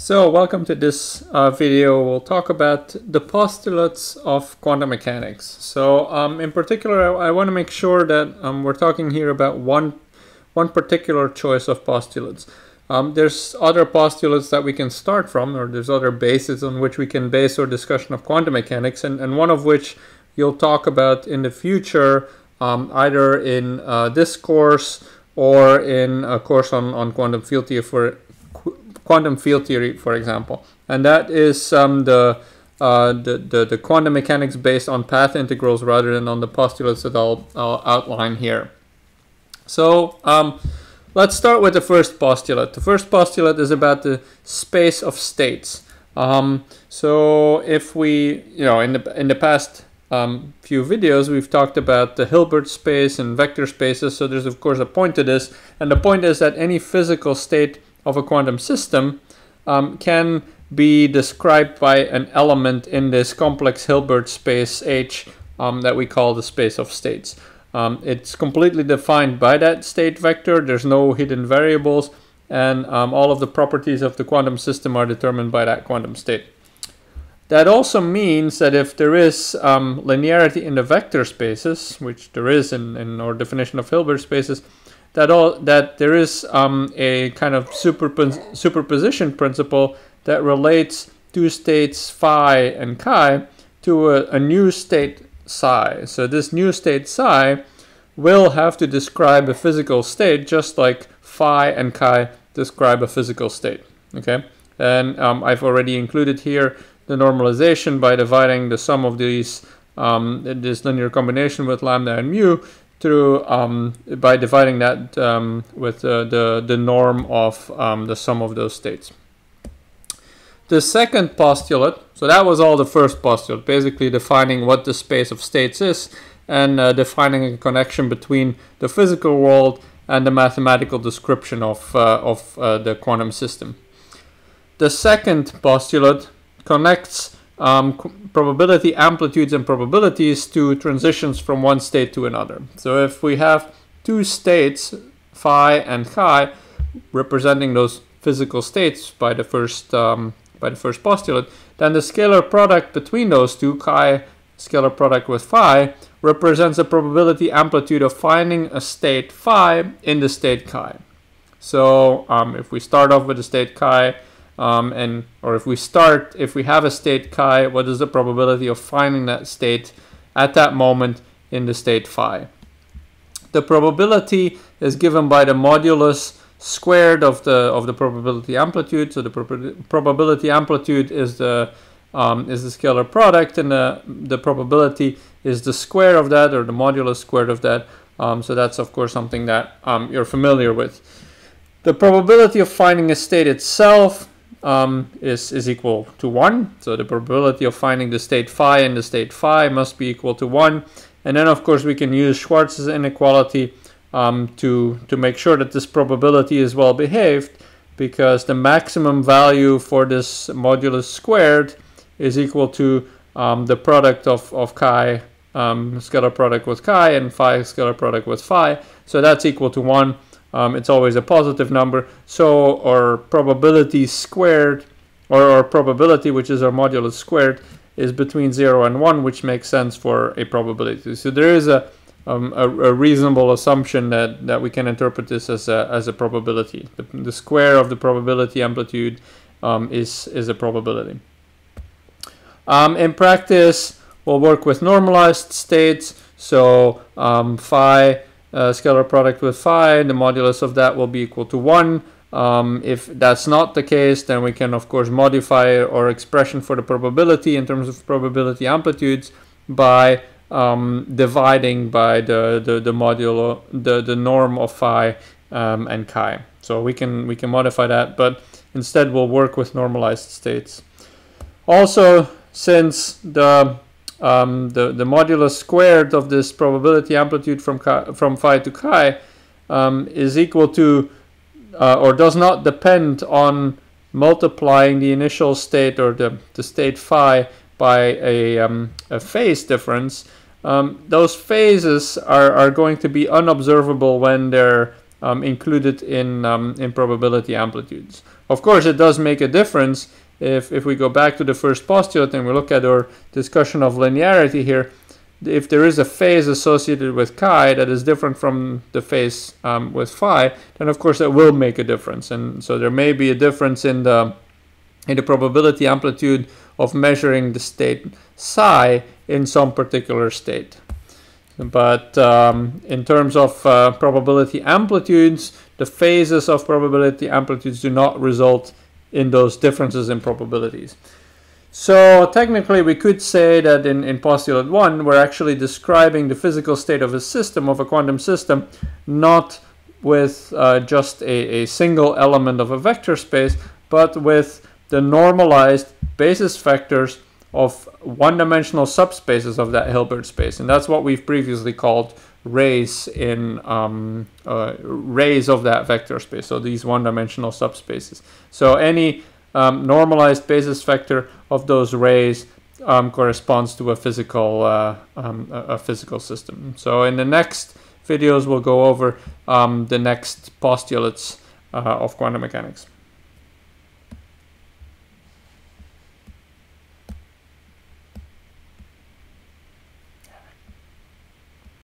So welcome to this uh, video. We'll talk about the postulates of quantum mechanics. So um, in particular, I, I want to make sure that um, we're talking here about one, one particular choice of postulates. Um, there's other postulates that we can start from, or there's other bases on which we can base our discussion of quantum mechanics, and, and one of which you'll talk about in the future, um, either in uh, this course or in a course on, on quantum field theory for quantum field theory, for example. And that is um, the, uh, the, the, the, quantum mechanics based on path integrals rather than on the postulates that I'll, I'll outline here. So um, let's start with the first postulate. The first postulate is about the space of states. Um, so if we, you know, in the, in the past um, few videos, we've talked about the Hilbert space and vector spaces. So there's of course a point to this. And the point is that any physical state of a quantum system um, can be described by an element in this complex Hilbert space H um, that we call the space of states. Um, it's completely defined by that state vector. There's no hidden variables and um, all of the properties of the quantum system are determined by that quantum state. That also means that if there is um, linearity in the vector spaces, which there is in, in our definition of Hilbert spaces, that all that there is um, a kind of superpos superposition principle that relates two states phi and chi to a, a new state psi. So this new state psi will have to describe a physical state just like phi and chi describe a physical state. Okay, and um, I've already included here the normalization by dividing the sum of these um, this linear combination with lambda and mu through um, by dividing that um, with uh, the, the norm of um, the sum of those states. The second postulate, so that was all the first postulate, basically defining what the space of states is and uh, defining a connection between the physical world and the mathematical description of, uh, of uh, the quantum system. The second postulate connects um, probability amplitudes and probabilities to transitions from one state to another. So if we have two states, phi and chi, representing those physical states by the first um, by the first postulate, then the scalar product between those two, chi scalar product with phi, represents a probability amplitude of finding a state phi in the state chi. So um, if we start off with the state chi, um, and or if we start, if we have a state chi, what is the probability of finding that state at that moment in the state phi? The probability is given by the modulus squared of the of the probability amplitude. So the prob probability amplitude is the um, is the scalar product, and the the probability is the square of that, or the modulus squared of that. Um, so that's of course something that um, you're familiar with. The probability of finding a state itself um, is, is equal to 1. So the probability of finding the state phi and the state phi must be equal to 1. And then, of course, we can use Schwarz's inequality um, to, to make sure that this probability is well behaved because the maximum value for this modulus squared is equal to um, the product of, of chi, um, scalar product with chi, and phi scalar product with phi. So that's equal to 1 um, it's always a positive number. So our probability squared, or our probability, which is our modulus squared, is between 0 and 1, which makes sense for a probability. So there is a, um, a, a, reasonable assumption that, that we can interpret this as a, as a probability. The, the square of the probability amplitude um, is, is a probability. Um, in practice, we'll work with normalized states. So um, phi uh, scalar product with phi, the modulus of that will be equal to 1. Um, if that's not the case, then we can of course modify our expression for the probability in terms of probability amplitudes by um, dividing by the, the, the modulo, the, the norm of phi um, and chi. So we can, we can modify that, but instead we'll work with normalized states. Also, since the um, the, the modulus squared of this probability amplitude from, chi, from phi to chi um, is equal to uh, or does not depend on multiplying the initial state or the, the state phi by a, um, a phase difference, um, those phases are, are going to be unobservable when they're um, included in, um, in probability amplitudes. Of course, it does make a difference if, if we go back to the first postulate and we look at our discussion of linearity here, if there is a phase associated with chi that is different from the phase um, with phi, then of course that will make a difference. And so there may be a difference in the in the probability amplitude of measuring the state psi in some particular state. But um, in terms of uh, probability amplitudes, the phases of probability amplitudes do not result in those differences in probabilities. So technically we could say that in, in postulate 1 we're actually describing the physical state of a system, of a quantum system, not with uh, just a, a single element of a vector space, but with the normalized basis vectors of one-dimensional subspaces of that Hilbert space. And that's what we've previously called rays in um, uh, rays of that vector space. So these one-dimensional subspaces. So any um, normalized basis vector of those rays um, corresponds to a physical uh, um, a, physical system. So in the next videos, we'll go over um, the next postulates uh, of quantum mechanics.